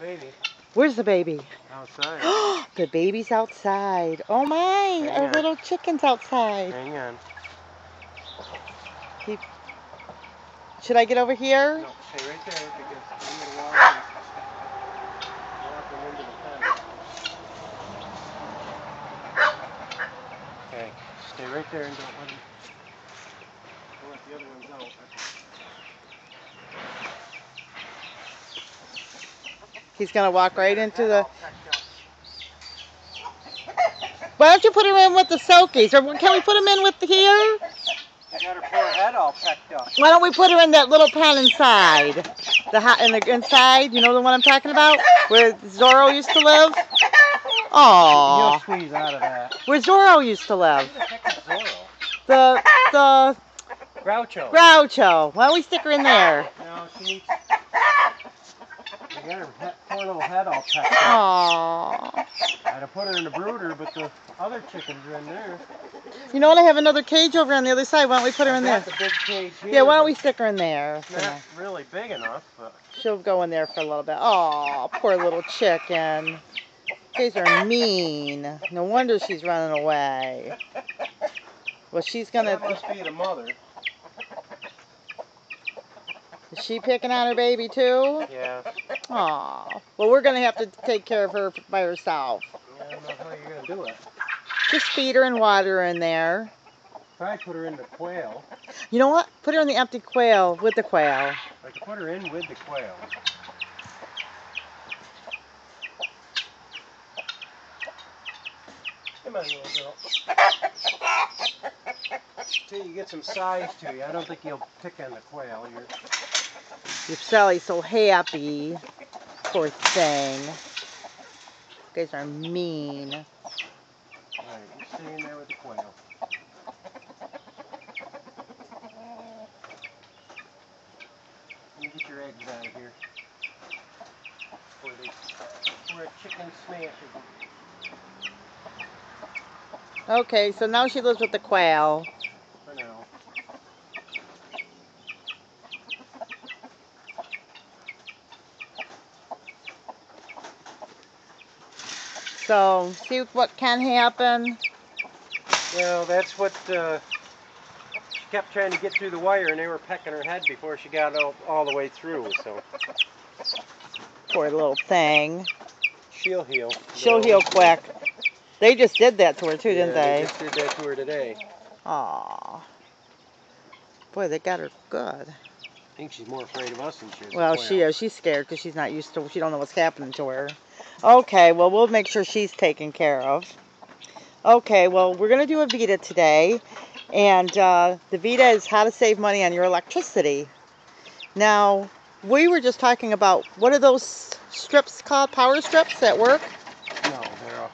Baby. Where's the baby? Outside. the baby's outside. Oh my, Hang our on. little chicken's outside. Hang on. Should I get over here? No, stay right there because I'm walk and walk them into the fence. Okay, stay right there and don't let them. Don't let the other ones out. He's gonna walk right into the. Why don't you put her in with the Silkies? Or can we put him in with the here? I got her poor head all pecked up. Why don't we put her in that little pen inside? The hot in the inside. You know the one I'm talking about, where Zorro used to live. He'll squeeze out of that. Where Zorro used to live. The heck is Zorro? The the Groucho. Groucho. Why don't we stick her in there? No, she needs. I got her he- poor little head all up. Aww. I'd have put her in the brooder, but the other chickens are in there. You know what? I have another cage over on the other side. Why don't we put her in there? The big cage here. Yeah, why don't we stick her in there? It's not really big enough, but She'll go in there for a little bit. Oh, poor little chicken. These are mean. No wonder she's running away. Well, she's gonna. that must be the mother. Is she picking on her baby too? Yeah. Aw. Well, we're gonna have to take care of her by herself. I don't know how you're gonna do it. Just feed her and water her in there. Probably put her in the quail. You know what? Put her in the empty quail with the quail. I could put her in with the quail. Come on, little girl. Till you get some size to you. I don't think you'll pick on the quail. You're, Your Sally's so happy. Poor thing. You guys are mean. all right, you stay in there with the quail. Get your eggs out of here. Before, they, before a chicken smashes them. Okay, so now she lives with the quail. For now. So, see what can happen. Well, that's what uh, she kept trying to get through the wire, and they were pecking her head before she got all, all the way through. So Poor little thing. she'll heal. She'll heal quick. They just did that to her too, didn't they? they? just did that to her today. Aw. Boy, they got her good. I think she's more afraid of us than she is. Well, she is. She's scared because she's not used to. She don't know what's happening to her. Okay, well we'll make sure she's taken care of. Okay, well we're gonna do a Veda today, and uh, the Veda is how to save money on your electricity. Now, we were just talking about what are those strips called? Power strips that work? No, they're a,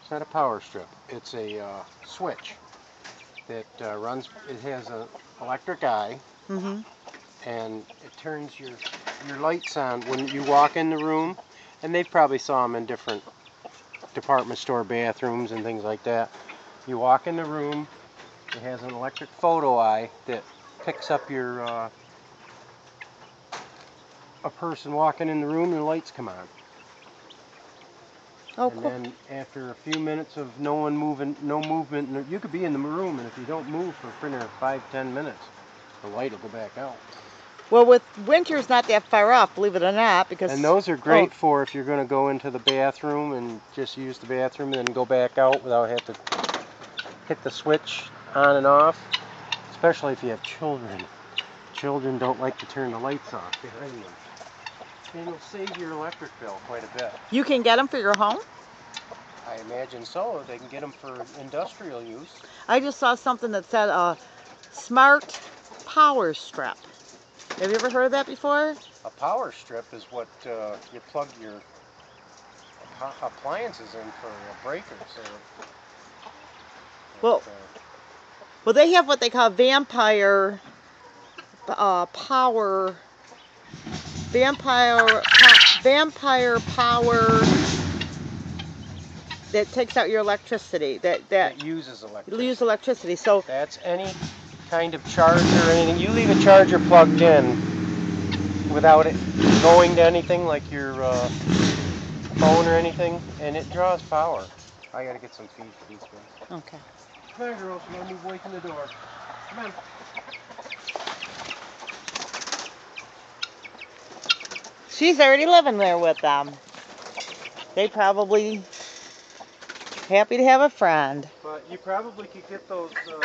it's not a power strip. It's a uh, switch that uh, runs. It has an electric eye, Mm-hmm. and it turns your your lights on when you walk in the room. And they probably saw them in different department store bathrooms and things like that. You walk in the room. It has an electric photo eye that picks up your uh, a person walking in the room, and the lights come on. Oh, and cool. then after a few minutes of no one moving, no movement, you could be in the room, and if you don't move for a printer five, ten minutes, the light will go back out. Well, with winter's not that far off, believe it or not, because And those are great Oh. for if you're going to go into the bathroom and just use the bathroom and then go back out without having to hit the switch on and off. Especially if you have children. Children don't like to turn the lights off behind them. And it'll save your electric bill quite a bit. you can get them for your home. I imagine so. They can get them for industrial use. I just saw something that said a smart power strip. Have you ever heard of that before? A power strip is what uh, you plug your appliances in for a breaker. So. Well- But, uh, Well, they have what they call vampire uh, power. Vampire po- vampire power that takes out your electricity. That that it uses electricity. use electricity. So That's any kind of charger or anything. You leave a charger plugged in without it going to anything like your uh, phone or anything, and it draws power. I gotta get some feed for these guys. Okay. Come on, girls. You gotta move away from the door. Come on. She's already living there with them. They probably happy to have a friend. But you probably could get those. Uh,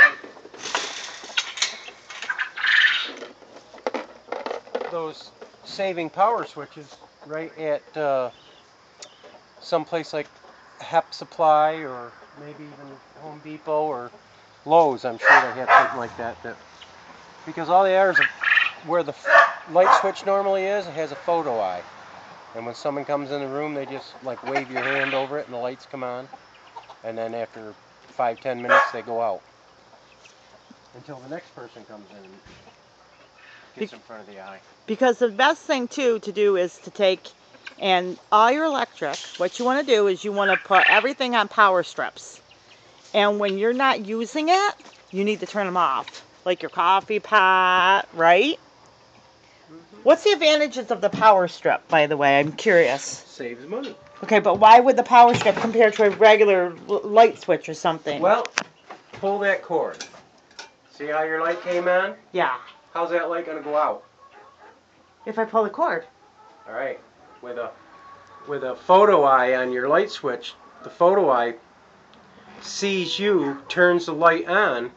those saving power switches right at uh, someplace like Hep Supply or maybe even Home Depot or Lowe's. I'm sure they have something like that. That because all they are is where the light switch normally is, it has a photo eye. And when someone comes in the room, they just like wave your hand over it, and the lights come on. And then after five, ten minutes, they go out until the next person comes in gets in front of the eye. Because the best thing too to do is to take and all your electric, what you want to do is you want to put everything on power strips. And when you're not using it, you need to turn them off. Like your coffee pot, right? Mm-hmm. What's the advantages of the power strip, by the way? I'm curious. Saves money. Okay, but why would the power strip compare to a regular light switch or something? Well, pull that cord. See how your light came on? yeah. How's that light gonna go out? If I pull the cord. All right, with a with a photo eye on your light switch, the photo eye sees you, turns the light on,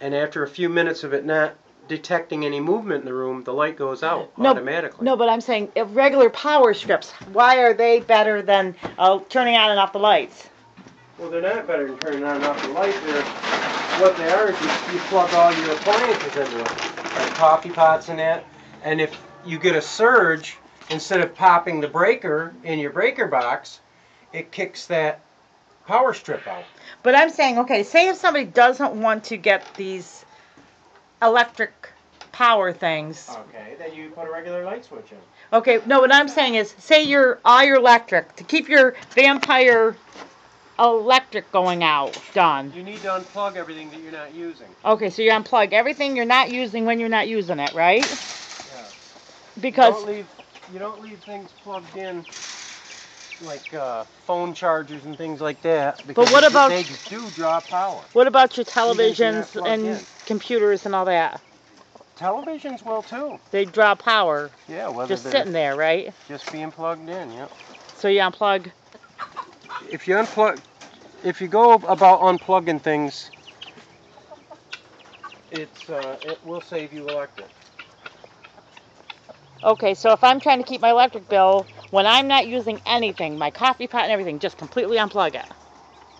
and after a few minutes of it not detecting any movement in the room, the light goes out No, automatically. No, but I'm saying if regular power strips. Why are they better than uh, turning on and off the lights? Well, they're not better than turning on and off the light. They're what they are is you, you plug all your appliances into it, like coffee pots and that. And if you get a surge, instead of popping the breaker in your breaker box, it kicks that power strip out. But I'm saying, okay, say if somebody doesn't want to get these electric power things. Okay, then you put a regular light switch in. Okay, no, what I'm saying is, say you're all your electric to keep your vampire electric going out done. You need to unplug everything that you're not using. Okay, so you unplug everything you're not using when you're not using it, right? Yeah. You Because don't leave you don't leave things plugged in like uh, phone chargers and things like that. Because what about- they do draw power. what about your televisions and in. computers and all that? Televisions will too. They draw power Yeah, whether just sitting there, right? just being plugged in. Yep. So you unplug. If you unplug, if you go about unplugging things, it's uh, it will save you electric. Okay, so if I'm trying to keep my electric bill when I'm not using anything, my coffee pot and everything, just completely unplug it.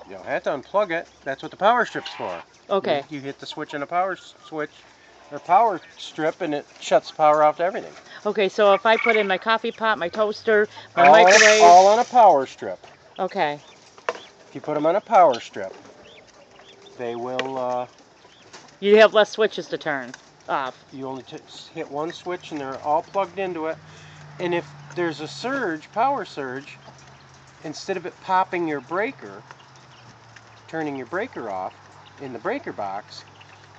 You don't have to unplug it. That's what the power strip's for. Okay. You, you hit the switch on the power switch or power strip, and it shuts power off to everything. Okay, so if I put in my coffee pot, my toaster, my all, on a- microwave. all on a power strip. Okay. If you put them on a power strip, they will. Uh, You have less switches to turn off. you only hit one switch, and they're all plugged into it. And if there's a surge, power surge, instead of it popping your breaker, turning your breaker off in the breaker box,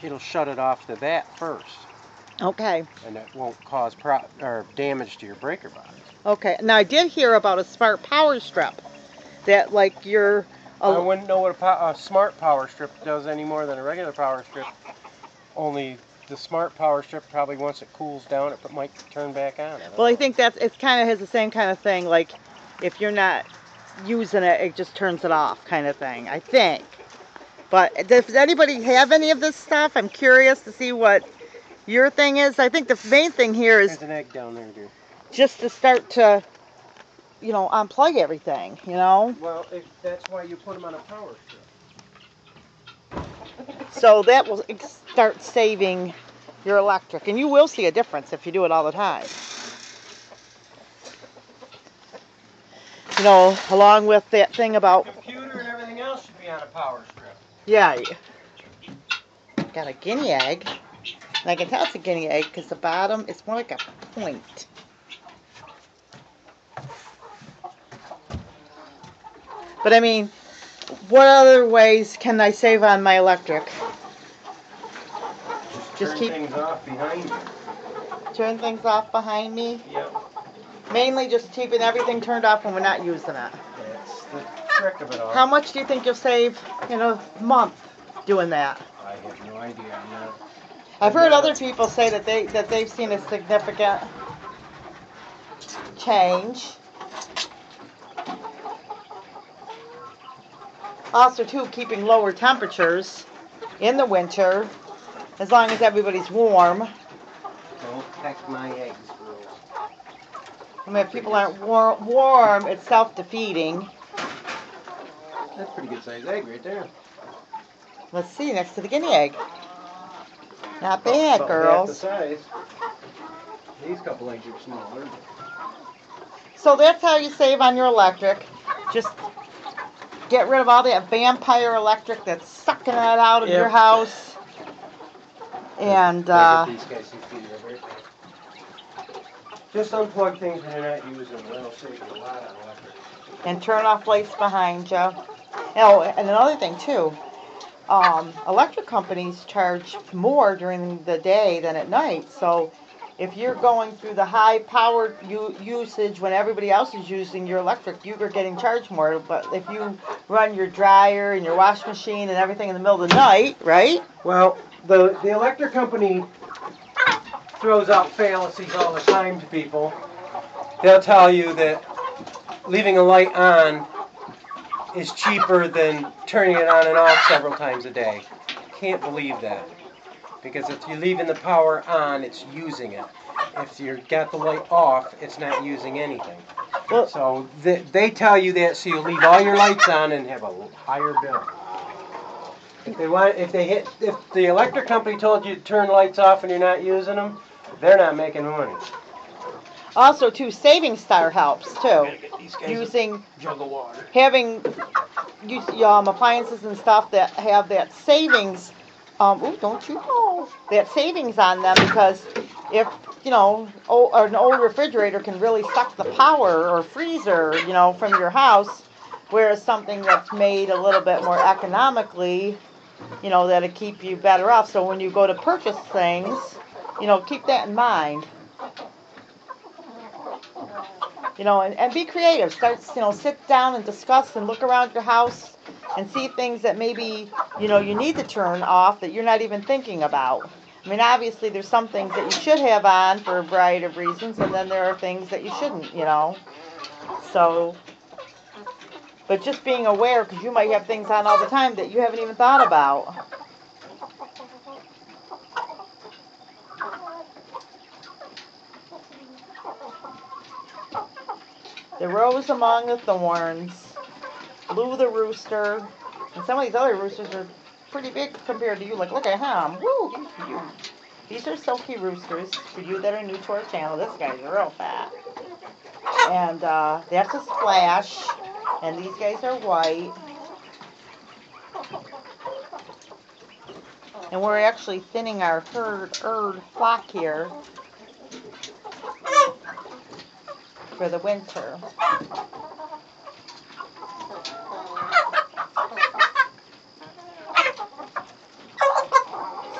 it'll shut it off to that first, Okay. and that won't cause pro- or damage to your breaker box. Okay. Now I did hear about a smart power strip that like your I wouldn't know what a, po- a smart power strip does any more than a regular power strip. Only the smart power strip probably once it cools down, it might turn back on. I don't Well, I know. think that's it. Kind of has the same kind of thing. Like if you're not using it, it just turns it off, kind of thing. I think. But does anybody have any of this stuff? I'm curious to see what your thing is. I think the main thing here is There's an egg down there, dude. just to start to, you know, unplug everything. You know. Well, if, that's why you put them on a power strip. So that will start saving your electric, and you will see a difference if you do it all the time. You know, along with that thing about Computer and everything else should be on a power strip. yeah, got a guinea egg. And I can tell it's a guinea egg because the bottom is more like a point. But I mean, what other ways can I save on my electric? Just Turn keep- things off behind you. Turn things off behind me. Yep. Mainly just keeping everything turned off when we're not using it. That's the trick of it all. How much do you think you'll save in a month doing that? I have no idea. Not. I've heard other people say that they that they've seen a significant change. Also, too, keeping lower temperatures in the winter, as long as everybody's warm. Don't peck my eggs, girls. I mean, if people aren't war- warm, it's self-defeating. That's a pretty good sized egg right there. Let's see, next to the guinea egg. Not oh, bad, About half girls. the size. These couple eggs are smaller. So that's how you save on your electric. Just get rid of all that vampire electric that's sucking it out of your house. And uh, These guys see feet of it. Just unplug things when you're not using them. That'll save you a lot on electric. and turn off lights behind you. Oh, and another thing too. Um, electric companies charge more during the day than at night. So if you're going through the high power u- usage when everybody else is using your electric, you're getting charged more. But if you run your dryer and your wash machine and everything in the middle of the night, right? Well, the the electric company throws out fallacies all the time to people. They'll tell you that leaving a light on is cheaper than turning it on and off several times a day. Can't believe that. Because if you're leaving the power on, it's using it. If you've got the light off, it's not using anything. Well- so they, they tell you that so you leave all your lights on and have a higher bill. If they want, if they hit, if the electric company told you to turn lights off and you're not using them, they're not making money. Also, too, Saving Star helps too. Using jug of water. having um, appliances and stuff that have that savings. Um, ooh, don't you know that savings on them because if you know o- an old refrigerator can really suck the power or freezer, you know, from your house, whereas something that's made a little bit more economically, you know, that'll keep you better off. So when you go to purchase things, you know, keep that in mind. You know, and, and be creative. Start, you know, sit down and discuss and look around your house and see things that maybe, you know, you need to turn off that you're not even thinking about. I mean, obviously, there's some things that you should have on for a variety of reasons, and then there are things that you shouldn't, you know. So, but just being aware, because you might have things on all the time that you haven't even thought about. The rose among the thorns, blue the rooster, and some of these other roosters are pretty big compared to you. Like, look at him. Woo, he's. These are silky roosters. For you that are new to our channel, this guy's real fat. And uh, that's a splash. And these guys are white. And we're actually thinning our herd, herd flock here for the winter.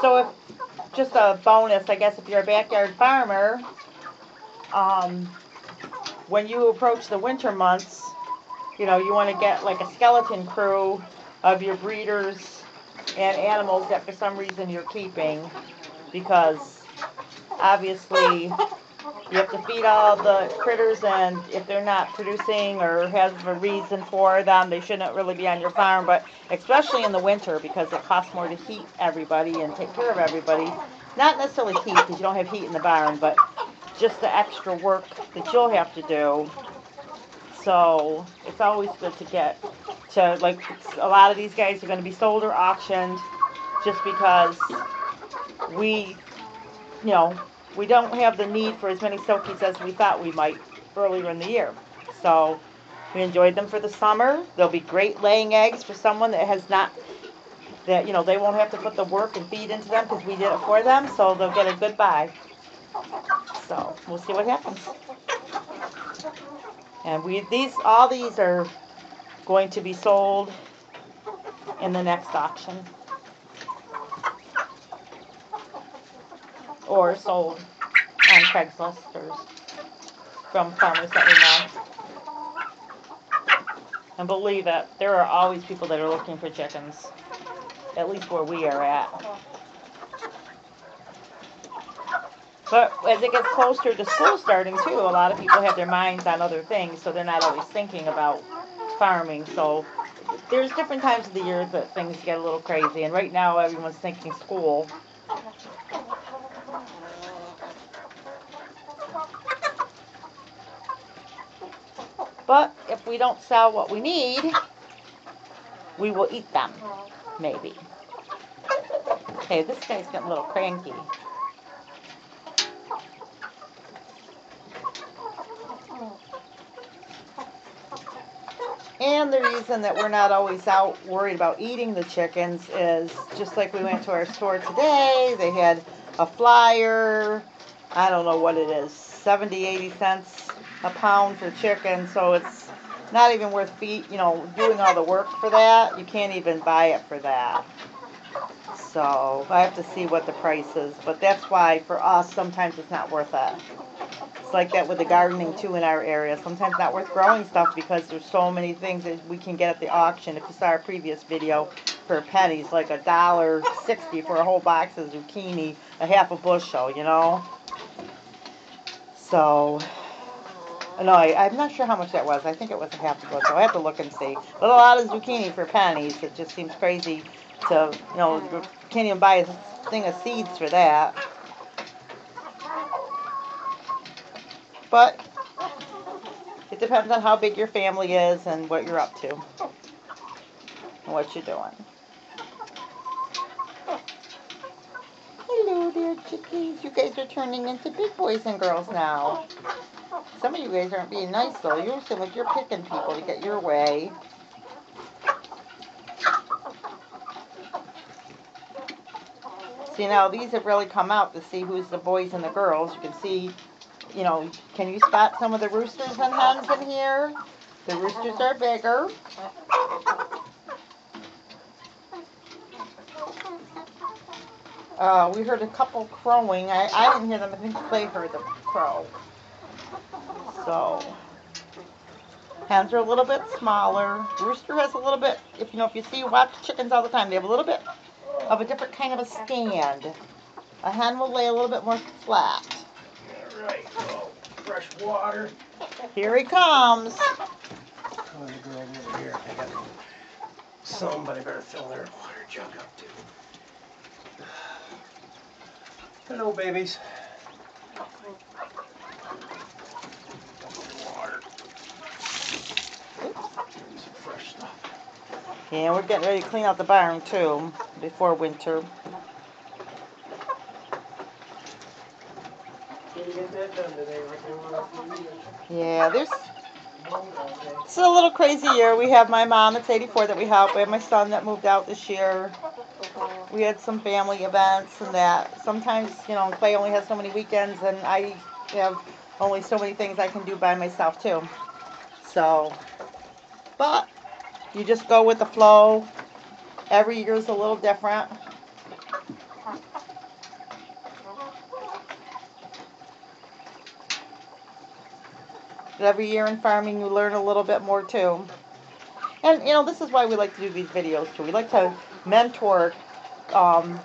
So if just a bonus, I guess, if you're a backyard farmer, um, when you approach the winter months, you know, you want to get like a skeleton crew of your breeders and animals that for some reason you're keeping because obviously you have to feed all the critters and if they're not producing or have a reason for them they shouldn't really be on your farm. But especially in the winter because it costs more to heat everybody and take care of everybody. Not necessarily heat because you don't have heat in the barn but just the extra work that you'll have to do. So it's always good to get to like a lot of these guys are going to be sold or auctioned just because we you know we don't have the need for as many silkies as we thought we might earlier in the year. So we enjoyed them for the summer. They'll be great laying eggs for someone that has not, that, you know, they won't have to put the work and feed into them because we did it for them. So they'll get a good buy. So we'll see what happens. And we, these, all these are going to be sold in the next auction. Or sold on Craigslist or from farmers that we know. And believe it, there are always people that are looking for chickens, at least where we are at. But as it gets closer to school starting too, a lot of people have their minds on other things, so they're not always thinking about farming. So there's different times of the year that things get a little crazy, and right now everyone's thinking school. But if we don't sell what we need, we will eat them, maybe. Okay, this guy's getting a little cranky. And the reason that we're not always out worried about eating the chickens is just like we went to our store today, they had a flyer, I don't know what it is, 70, 80 cents a pound for chicken, so it's not even worth feed, you know, doing all the work for that. You can't even buy it for that. So I have to see what the price is, but that's why for us sometimes it's not worth it. It's like that with the gardening too in our area. Sometimes not worth growing stuff because there's so many things that we can get at the auction. If you saw our previous video for pennies, like a dollar sixty for a whole box of zucchini, a half a bushel, you know. So no, I, I'm not sure how much that was. I think it was a half a bushel. So I have to look and see. But a lot of zucchini for pennies. It just seems crazy to, you know, you can't even buy a thing of seeds for that. But it depends on how big your family is and what you're up to and what you're doing. Hello there, chickies. You guys are turning into big boys and girls now. Some of you guys aren't being nice though. You seem like you're picking people to get your way. See now these have really come out to see who's the boys and the girls. You can see, you know, can you spot some of the roosters and hens in here? The roosters are bigger. Uh, we heard a couple crowing. I, I didn't hear them. I think Clay heard the crow. So, hens are a little bit smaller. Rooster has a little bit, if you know, if you see, watch chickens all the time, they have a little bit of a different kind of a stand. A hen will lay a little bit more flat. Yeah, right. Fresh water. Here he comes. Oh, the girl over here. I got some, but I better fill their water jug up too. Hello, babies. Water. Some fresh stuff. Yeah, we're getting ready to clean out the barn too before winter. Yeah, there's it's a little crazy year. We have my mom that's 84 that we help. We have my son that moved out this year. We had some family events and that. Sometimes, you know, Clay only has so many weekends and I have only so many things I can do by myself too. So, but you just go with the flow. Every year is a little different. Every year in farming, you learn a little bit more too. And you know, this is why we like to do these videos too. We like to mentor. Um,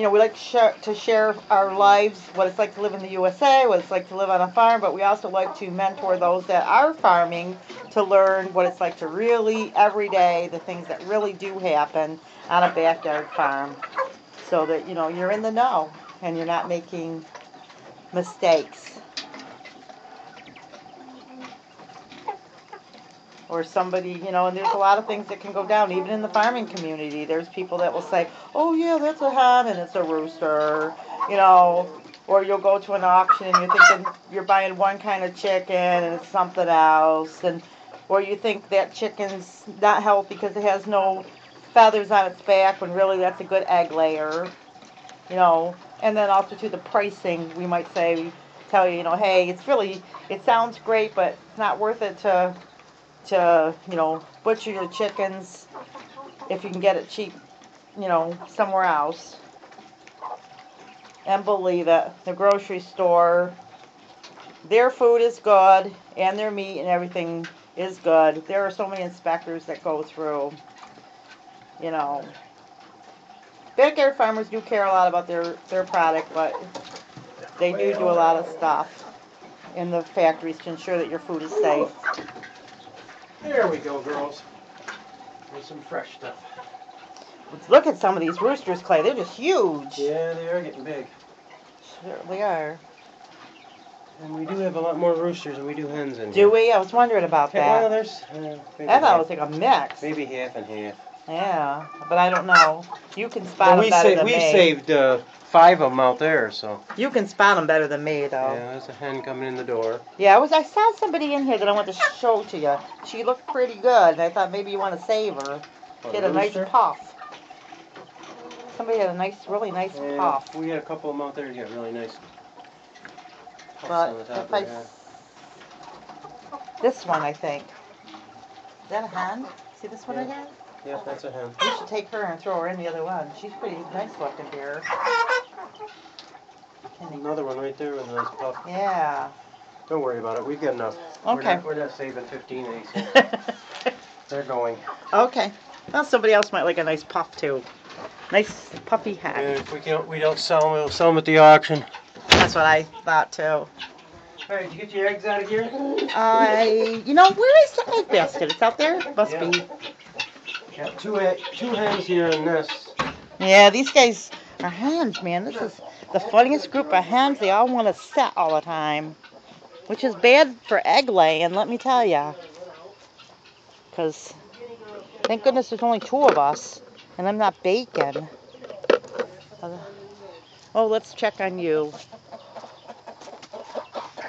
you know, we like to share, to share our lives, what it's like to live in the USA, what it's like to live on a farm, but we also like to mentor those that are farming to learn what it's like to really, every day, the things that really do happen on a backyard farm. So that, you know, you're in the know and you're not making mistakes. Or somebody, you know, and there's a lot of things that can go down, even in the farming community. There's people that will say, oh, yeah, that's a hen and it's a rooster, you know, or you'll go to an auction and you're thinking you're buying one kind of chicken and it's something else, and or you think that chicken's not healthy because it has no feathers on its back when really that's a good egg layer, you know, and then also to the pricing, we might say, tell you, you know, hey, it's really, it sounds great, but it's not worth it to to, you know, butcher your chickens if you can get it cheap, you know, somewhere else. And believe it, the grocery store their food is good and their meat and everything is good. There are so many inspectors that go through, you know. Backyard farmers do care a lot about their, their product, but they do do a lot of stuff in the factories to ensure that your food is safe. There we go, girls. There's some fresh stuff. Let's look at some of these roosters, Clay. They're just huge. Yeah, they are getting big. Certainly are. And we do have a lot more roosters than we do hens in Do here. we? I was wondering about Okay, well, that. there's uh, I thought it was like a mix. maybe half and half. Yeah, but I don't know. You can spot Well, them we, better sa- than we me. saved uh, five of them out there, so. You can spot them better than me, though. Yeah, there's a hen coming in the door. Yeah, I was. I saw somebody in here that I want to show to you. She looked pretty good, and I thought maybe you want to save her. She had a nice puff. Somebody had a nice, really nice Yeah, puff. we had a couple of them out there. Got really nice. puffs But on the top if of I, their head. this one I think. Is that a hen? See this one Yeah. got? Yep, that's a hen. We should take her and throw her in the other one. She's pretty nice looking here. Another one right there with a nice puff. Yeah. Don't worry about it. We've got enough. We're Okay. not, we're not saving 15 of these. They're going. okay. Well, somebody else might like a nice puff too. Nice puffy hat. And if we can't, we don't sell them, we'll sell them at the auction. That's what I thought too. All right, did you get your eggs out of here? I, you know, where is the egg basket? It's out there. Must Yeah. be. Got two two hens here in this. Yeah, these guys are hens, man. This is the funniest group of hens. They all want to set all the time, which is bad for egg laying. Let me tell ya. Cause thank goodness there's only two of us, and I'm not bacon. Oh, let's check on you.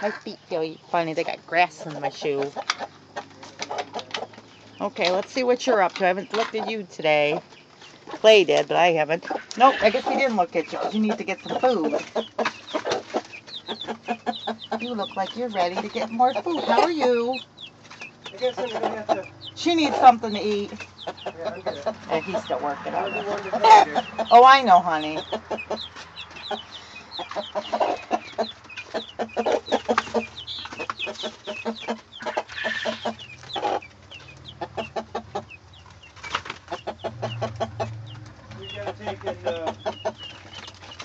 My feet feel funny. They got grass in my shoe. Okay, let's see what you're up to. I haven't looked at you today. Clay did, but I haven't. Nope, I guess he didn't look at you because you need to get some food. You look like you're ready to get more food. How are you? I guess I'm gonna have to. She needs something to eat. Yeah, he's still working on it. one to tell you. Oh, I know, honey. We gotta take and uh,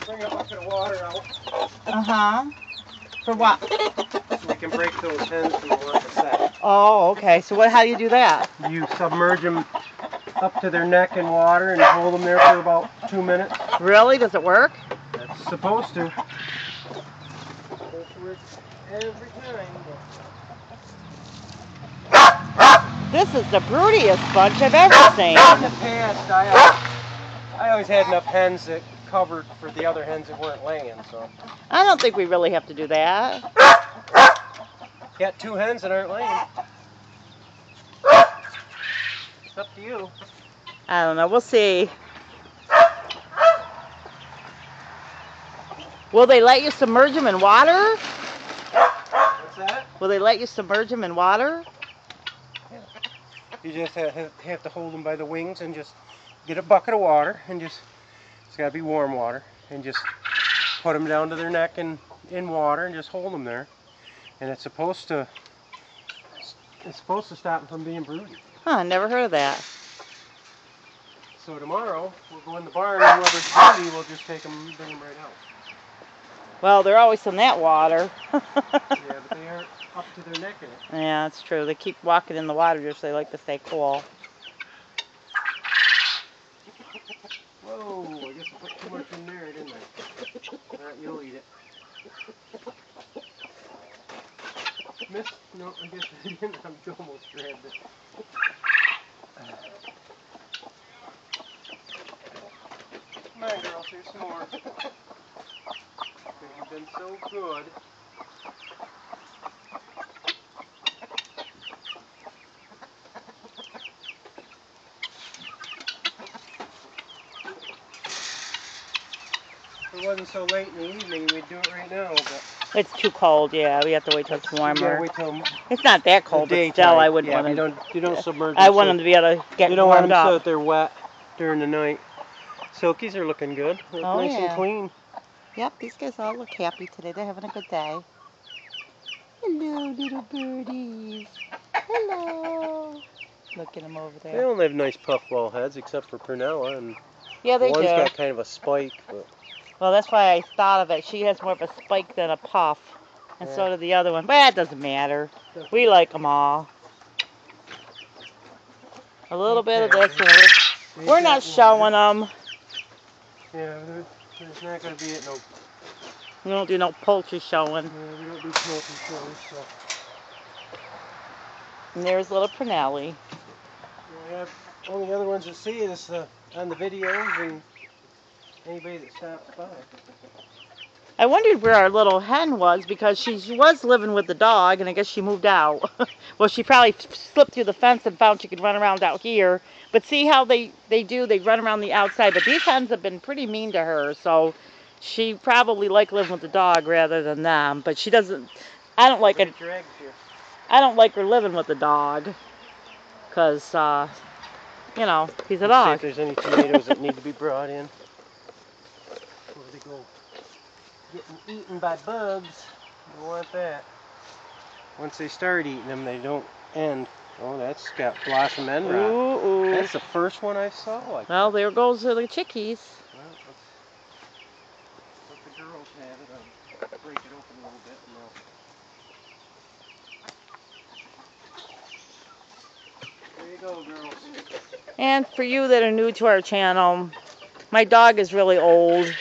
bring a bucket of water out Uh huh. For what? So we can break those hens from the lack of set. Oh, okay. So what? How do you do that? You submerge them up to their neck in water and hold them there for about two minutes. Really? Does it work? That's supposed to. Supposed to work every time. This is the broodiest bunch I've ever seen. In the past, I, I always had enough hens that covered for the other hens that weren't laying. So, I don't think we really have to do that. got two hens that aren't laying. It's up to you. I don't know. We'll see. Will they let you submerge them in water? What's that? Will they let you submerge them in water? You just have to hold them by the wings and just get a bucket of water and just, it's got to be warm water, and just put them down to their neck in, in water and just hold them there. And it's supposed to, it's supposed to stop them from being broody. Huh, never heard of that. So tomorrow, we'll go in the barn and whoever's broody, we'll just take them, and bring them right out. Well, they're always in that water. Yeah, but they aren't up to their neck in it. yeah, that's true. They keep walking in the water just they like to stay cool. Whoa, I guess I put too much in there, didn't I? Alright, you'll eat it. Miss? No, I guess I didn't. I'm almost grabbed it. Come on, girls, here's some more. You've been so good. It wasn't so late in the evening, we'd do it right now, but It's too cold, yeah. We have to wait till it's you gotta warmer. wait till It's not that cold, but still, I wouldn't yeah, want You them. don't, you don't submerge I want so- them to be able to get You don't want warmed them so up. that they're wet during the night. Silkies are looking good. They look Oh, nice yeah. and clean. Yep, these guys all look happy today. They're having a good day. Hello, little birdies. Hello. Look at them over there. don't have nice puffball heads except for Pernella, and Yeah, they one's do. got kind of a spike. But Well, that's why I thought of it. She has more of a spike than a puff. And so Yeah. did the other one. But it doesn't matter. We like them all. A little bit of this and a little. We're not showing them. Yeah, there- there's not going to be it no. We don't do no poultry showing. Yeah, we don't do smoking shows, so. And there's little Pernelli. Yeah, only other ones you see is uh, on the videos and anybody that stops by. I wondered where our little hen was because she was living with the dog and I guess she moved out. well, she probably slipped through the fence and found she could run around out here. But see how they, they do, they run around the outside. But these hens have been pretty mean to her, so she probably like living with the dog rather than them. But she doesn't, I don't like it. Get your eggs here. I don't like her living with the dog because, uh, you know, he's a Let's see dog. if there's any tomatoes that need to be brought in. Before they go getting eaten by bugs. You want that. Once they start eating them, they don't end. Oh, that's got blossom end rot. Ooh, ooh. That's the first one I saw. Like, Well, there goes the chickies. well, let's the girls have it. I'll break it open a little bit and. There you go, girls. And for you that are new to our channel, my dog is really old,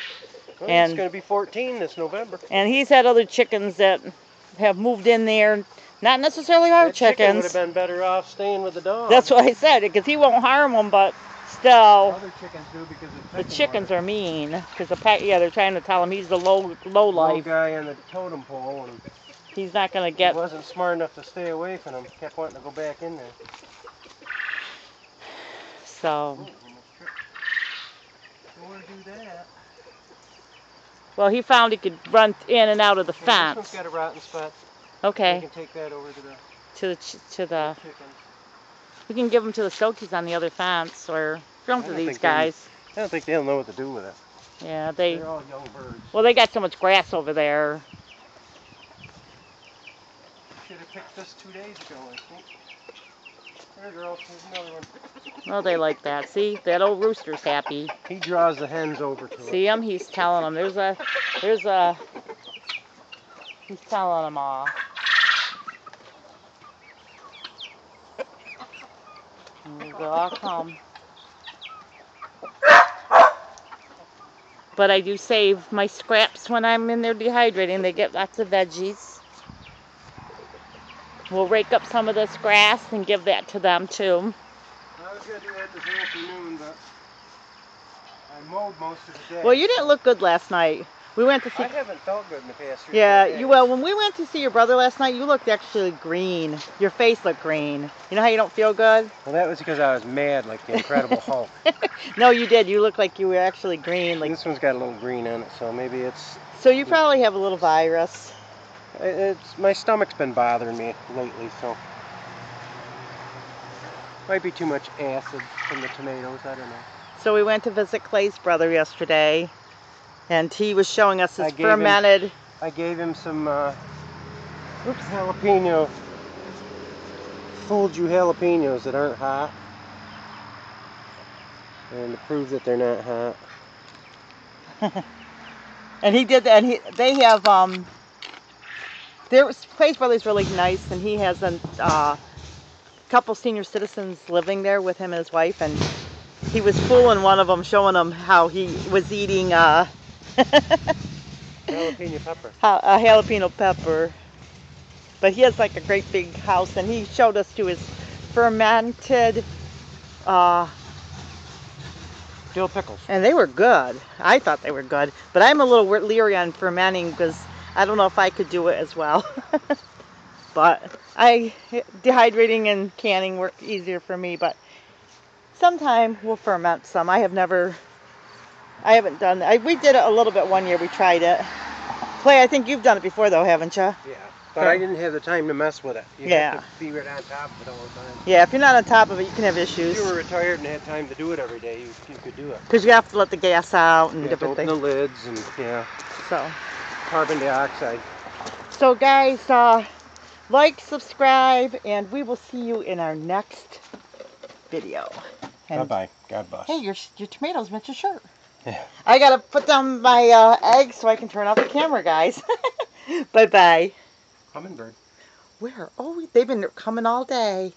Well, And- it's going to be 14 this November. and he's had other chickens that have moved in there. Not necessarily our That chicken would chickens. have been better off staying with the dog. That's what I said, because he won't harm them, but still, Other chickens do because it's the chickens are mean. Because the pet, yeah, they're trying to tell him he's the low, low Low life. guy on the totem pole and He's not gonna he get. wasn't smart enough to stay away from him. Kept wanting to go back in there. So, Oh, almost tripped. Don't want to do that. Well, he found he could run in and out of the Hey, This one's fence. got a rotten spot. We Okay, can take that over to the to the ch- to the. chickens. We can give them to the Stokies on the other fence, or give them to these guys. I don't think they'll know what to do with it. Yeah, they. They're all young birds. Well, they got so much grass over there. Should have picked this two days ago, I think. There, girls. Another one. Well, they like that. See, that old rooster's happy. He draws the hens over to him. See him? He's telling them. There's a, there's a. He's telling them all. And They'll all come. But I do save my scraps when I'm in there dehydrating. They get lots of veggies. We'll rake up some of this grass and give that to them too. I was gonna do that this afternoon, but I mowed most of the day. Well, you didn't look good last night. We went to see I haven't felt good in the past three Yeah, days. you well when we went to see your brother last night, you looked actually green. Your face looked green. You know how you don't feel good? Well, that was because I was mad, like the Incredible Hulk. No, you did. You looked like you were actually green. Like this one's got a little green on it, so maybe it's so, you probably have a little virus. It's my stomach's been bothering me lately, so might be too much acid from the tomatoes. I don't know. So we went to visit Clay's brother yesterday, and he was showing us I his him- fermented. I gave him some uh, oops jalapeno Folju jalapenos that aren't hot, and to prove that they're not hot. And he did that. And he, they have um. There was Clay's brother's really nice, and he has a uh, couple senior citizens living there with him and his wife, and he was fooling one of them, showing them how he was eating uh, Jalapeno pepper. a jalapeno pepper. But he has like a great big house, and he showed us to his fermented, uh, Dill pickles. and they were good. I thought they were good, but I'm a little leery on fermenting because I don't know if I could do it as well. but I dehydrating and canning work easier for me. But sometime we'll ferment some. I have never, I haven't done. I, we did it a little bit one year. We tried it. Clay, I think you've done it before though, haven't you? Yeah, but I didn't have the time to mess with it. You Yeah. have to be right on top of it all the time. Yeah, if you're not on top of it, you can have If issues you were retired and had time to do it every day, you, you could do it. because you have to let the gas out and to different open things. the lids and yeah, So. Carbon dioxide. So guys, uh, like, subscribe, and we will see you in our next video. Bye-bye. God bless. Hey, your your tomatoes match your shirt. Yeah. I gotta put down my uh, eggs so I can turn off the camera, guys. bye bye. Hummingbird. Where? Oh, they've been coming all day.